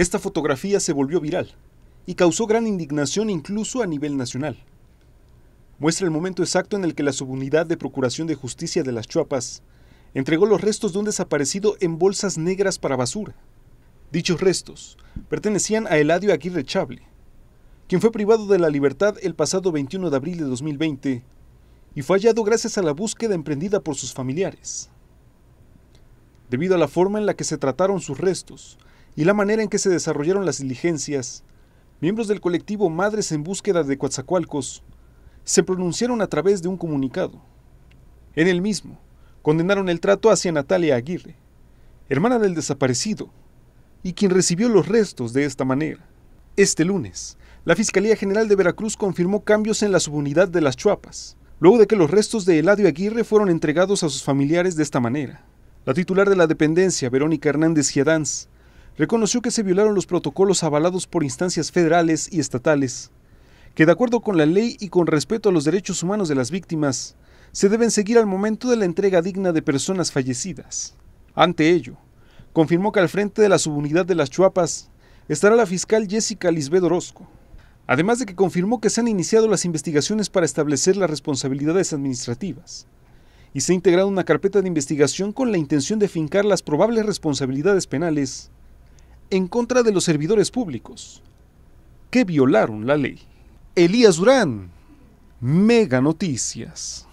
Esta fotografía se volvió viral y causó gran indignación incluso a nivel nacional. Muestra el momento exacto en el que la Subunidad de Procuración de Justicia de las Chuapas entregó los restos de un desaparecido en bolsas negras para basura. Dichos restos pertenecían a Eladio Aguirre Chable, quien fue privado de la libertad el pasado 21 de abril de 2020 y fue hallado gracias a la búsqueda emprendida por sus familiares. Debido a la forma en la que se trataron sus restos y la manera en que se desarrollaron las diligencias, miembros del colectivo Madres en Búsqueda de Coatzacoalcos se pronunciaron a través de un comunicado. En el mismo, condenaron el trato hacia Natalia Aguirre, hermana del desaparecido, y quien recibió los restos de esta manera. Este lunes, la Fiscalía General de Veracruz confirmó cambios en la subunidad de las Chuapas, luego de que los restos de Eladio Aguirre fueron entregados a sus familiares de esta manera. La titular de la dependencia, Verónica Hernández Giadanz, reconoció que se violaron los protocolos avalados por instancias federales y estatales, que de acuerdo con la ley y con respeto a los derechos humanos de las víctimas, se deben seguir al momento de la entrega digna de personas fallecidas. Ante ello, confirmó que al frente de la subunidad de las Chuapas estará la fiscal Jessica Lisbeth Orozco, además de que confirmó que se han iniciado las investigaciones para establecer las responsabilidades administrativas y se ha integrado una carpeta de investigación con la intención de fincar las probables responsabilidades penales en contra de los servidores públicos que violaron la ley. Elías Durán, Mega Noticias.